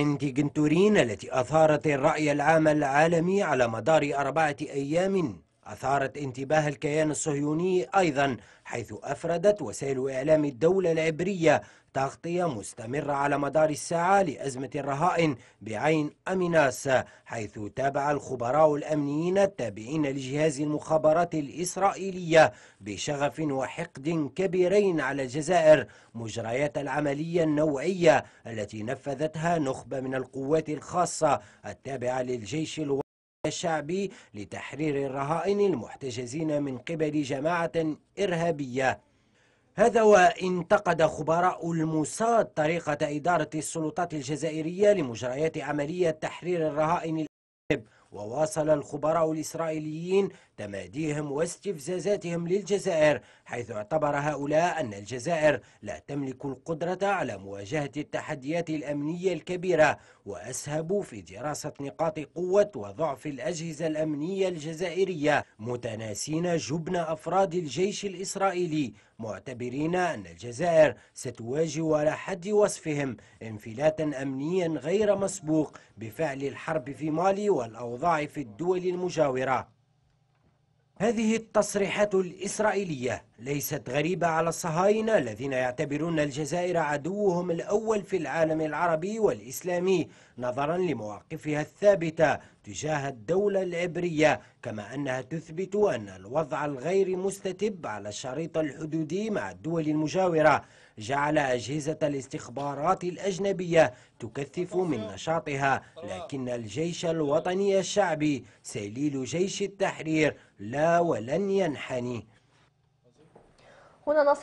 انتي جنتورين التي أثارت الرأي العام العالمي على مدار أربعة أيام أثارت انتباه الكيان الصهيوني أيضا حيث أفردت وسائل إعلام الدولة العبرية تغطية مستمرة على مدار الساعة لأزمة الرهائن بعين أميناس حيث تابع الخبراء الأمنيين التابعين لجهاز المخابرات الإسرائيلية بشغف وحقد كبيرين على الجزائر مجريات العملية النوعية التي نفذتها نخبة من القوات الخاصة التابعة للجيش الوطني الشعبي لتحرير الرهائن المحتجزين من قبل جماعة إرهابية. هذا وانتقد خبراء الموساد طريقة إدارة السلطات الجزائرية لمجريات عملية تحرير الرهائن وواصل الخبراء الإسرائيليين تماديهم واستفزازاتهم للجزائر حيث اعتبر هؤلاء أن الجزائر لا تملك القدرة على مواجهة التحديات الأمنية الكبيرة وأسهبوا في دراسة نقاط قوة وضعف الأجهزة الأمنية الجزائرية متناسين جبن أفراد الجيش الإسرائيلي معتبرين أن الجزائر ستواجه على حد وصفهم انفلاتا أمنيا غير مسبوق بفعل الحرب في مالي والأوضاع في الدول المجاورة. هذه التصريحات الإسرائيلية ليست غريبة على الصهاينة الذين يعتبرون الجزائر عدوهم الأول في العالم العربي والإسلامي نظرا لمواقفها الثابتة. تجاه الدولة العبرية كما أنها تثبت أن الوضع الغير مستتب على الشريط الحدودي مع الدول المجاورة. جعل أجهزة الاستخبارات الأجنبية تكثف من نشاطها لكن الجيش الوطني الشعبي سليل جيش التحرير لا ولن ينحني. هنا